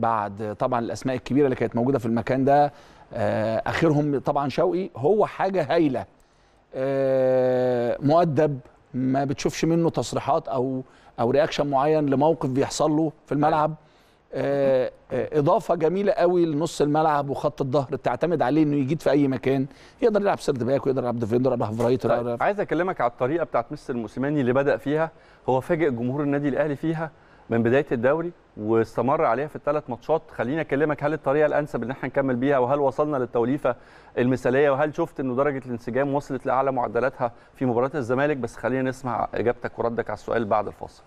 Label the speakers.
Speaker 1: بعد طبعا الأسماء الكبيرة اللي كانت موجودة في المكان ده آه، آخرهم طبعا شوقي هو حاجة هايلة. آه، مؤدب ما بتشوفش منه تصريحات أو أو reaction معين لموقف بيحصل له في الملعب. آه، إضافة جميلة قوي لنص الملعب وخط الظهر تعتمد عليه إنه يجيد في أي مكان. يقدر يلعب third back ويقدر يلعب defender يلعب half right يقدر
Speaker 2: طيب عايز أكلمك على الطريقة بتاعت مستر موسيماني اللي بدأ فيها. هو فاجئ جمهور النادي الأهلي فيها من بداية الدوري واستمر عليها في الثلاث ماتشات. خليني أكلمك هل الطريقة الأنسب ان إحنا نكمل بيها وهل وصلنا للتوليفة المثالية وهل شفت انه درجة الانسجام وصلت لأعلى معدلاتها في مباراة الزمالك؟ بس خلينا نسمع إجابتك وردك على السؤال بعد الفاصل.